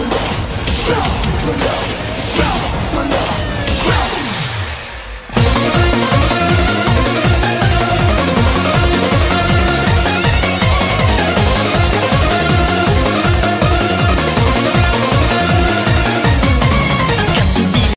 Shout! Shout!